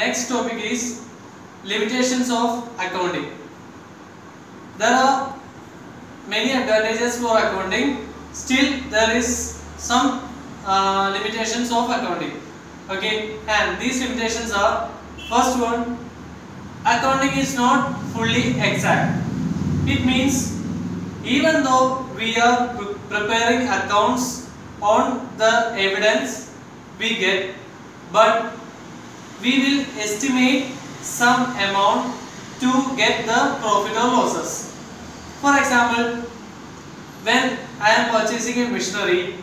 Next topic is limitations of accounting. There are many advantages for accounting. Still, there is some uh, limitations of accounting. Okay, and these limitations are first one, accounting is not fully exact. It means even though we are preparing accounts on the evidence we get, but we will estimate some amount to get the profit or losses. For example, when I am purchasing a machinery,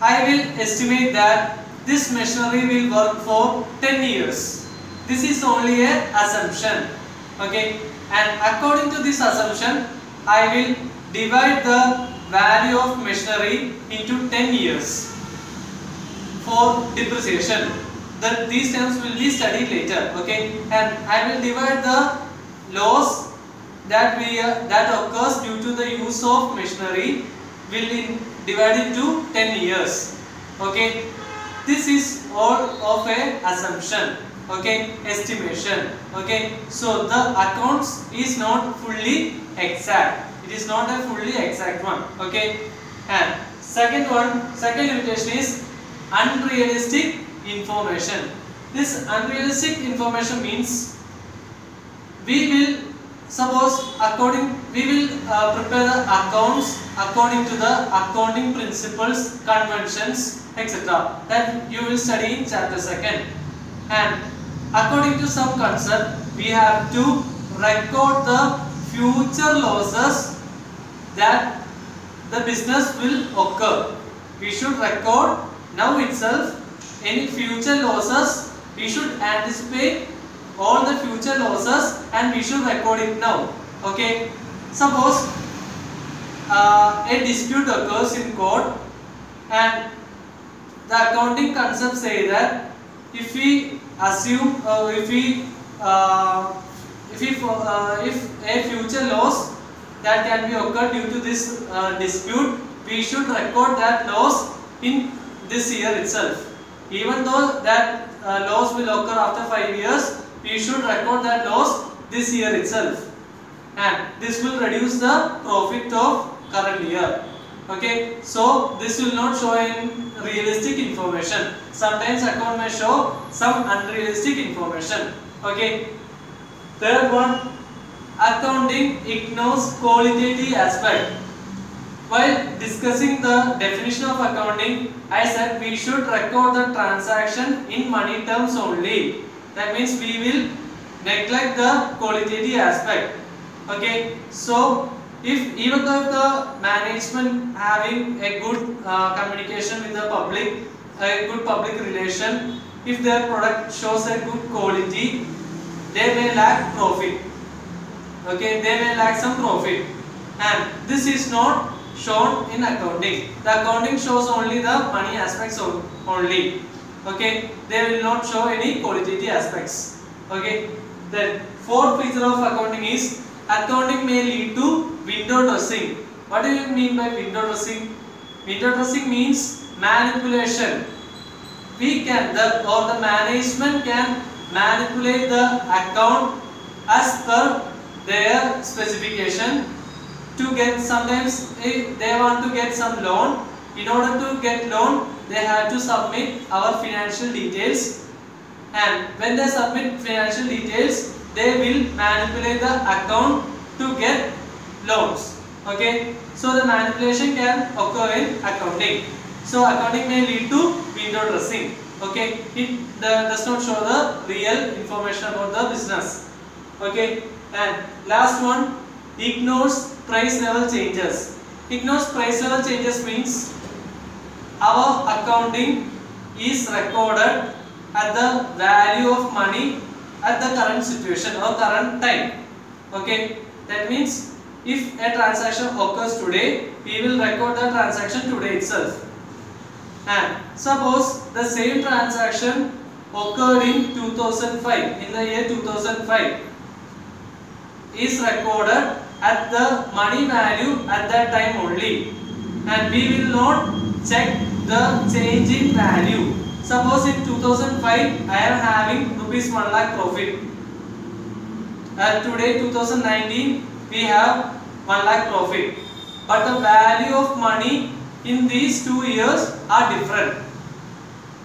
I will estimate that this machinery will work for 10 years. This is only a assumption. Okay, and according to this assumption, I will divide the value of machinery into 10 years for depreciation. That these terms will be studied later. Okay, and I will divide the loss that we uh, that occurs due to the use of machinery will in divide into 10 years. Okay, this is all of a assumption. Okay, estimation. Okay, so the accounts is not fully exact. It is not a fully exact one. Okay, and second one, second limitation is unrealistic information. This unrealistic information means we will suppose according we will uh, prepare the accounts according to the accounting principles conventions etc that you will study in chapter second. And according to some concept we have to record the future losses that the business will occur. We should record now itself any future losses we should anticipate all the future losses and we should record it now. Okay? Suppose uh, a dispute occurs in court and the accounting concept say that if we assume uh, if we uh, if we uh, if a future loss that can be occurred due to this uh, dispute we should record that loss in this year itself even though that uh, loss will occur after 5 years we should record that loss this year itself. And this will reduce the profit of current year. Okay? So this will not show in realistic information. Sometimes account may show some unrealistic information. Okay? Third one accounting ignores qualitative aspect while discussing the definition of accounting, I said we should record the transaction in money terms only. That means we will neglect the qualitative aspect. Okay, so if even though if the management having a good uh, communication with the public, a good public relation, if their product shows a good quality, they may lack profit. Okay, they may lack some profit, and this is not shown in accounting. The accounting shows only the money aspects only. Okay, they will not show any qualitative aspects. Okay, the fourth feature of accounting is accounting may lead to window dressing. What do you mean by window dressing? Window dressing means manipulation. We can the or the management can manipulate the account as per their specification to get sometimes if they want to get some loan. In order to get loan they have to submit our financial details. And when they submit financial details they will manipulate the account to get loans. Okay? So the manipulation can occur in accounting. So accounting may lead to window dressing. Okay? It does not show the real information about the business. Okay? And last one ignores price level changes. Ignores price level changes means our accounting is recorded at the value of money at the current situation or current time. Okay? That means if a transaction occurs today we will record the transaction today itself. And suppose the same transaction occurred in 2005 in the year 2005 is recorded at the money value at that time only and we will not check the change in value Suppose in 2005 I am having rupees 1 lakh profit. And today 2019 we have 1 lakh profit. But the value of money in these two years are different.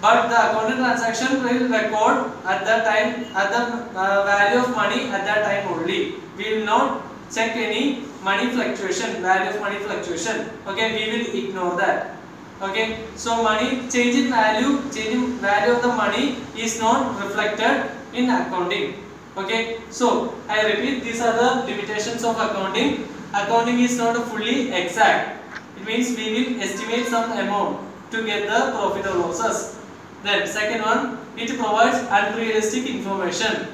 But the accounting transaction will record at that time at the uh, value of money at that time only. We will not check any money fluctuation, value of money fluctuation. Okay, we will ignore that. Okay, so money change in value, change in value of the money is not reflected in accounting. Okay, so I repeat, these are the limitations of accounting. Accounting is not fully exact. It means we will estimate some amount to get the profit or losses. Then second one, it provides unrealistic information.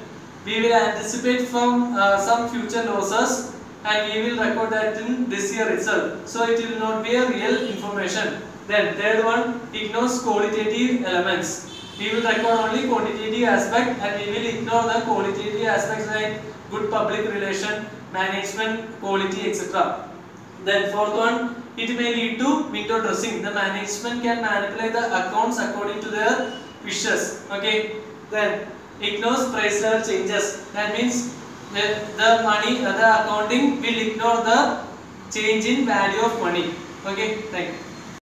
We will anticipate from uh, some future losses and we will record that in this year itself. So it will not be a real information. Then third one, ignores qualitative elements. We will record only quantitative aspect and we will ignore the qualitative aspects like good public relation, management, quality, etc. Then fourth one, it may lead to window dressing. The management can manipulate the accounts according to their wishes. Okay. Then ignores price changes. That means the, the money, the accounting will ignore the change in value of money. Okay. Thank you.